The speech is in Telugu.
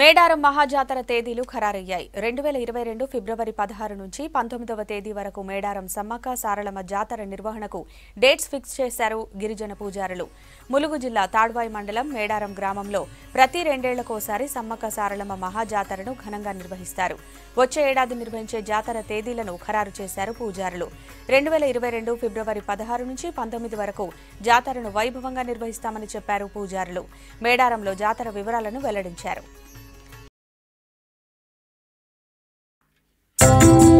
మేడారం మహాజాతర తేదీలు ఖరారయ్యాయి. రెండు వేల ఇరవై రెండు ఫిబ్రవరి పదహారు నుంచి పంతొమ్మిదవ తేదీ వరకు మేడారం సమ్మక్క సారలమ్మ జాతర నిర్వహణకు డేట్స్ ఫిక్స్ చేశారు గిరిజన పూజారులు. ములుగు జిల్లా తాడ్వాయి మండలం మేడారం గ్రామంలో ప్రతి రెండేళ్ళకోసారి సమ్మక్క సారలమ్మ మహాజాతరను ఘనంగా నిర్వహిస్తారు. వచ్చే ఏడాది నిర్వహించే జాతర తేదీలను ఖరారు చేశారు పూజారులు. రెండు వేల ఇరవై రెండు ఫిబ్రవరి పదహారు నుంచి పంతొమ్మిది వరకు జాతరను వైభవంగా నిర్వహిస్తామని చెప్పారు పూజారులు. మేడారంలో జాతర వివరాలను వెల్లడించారు. Música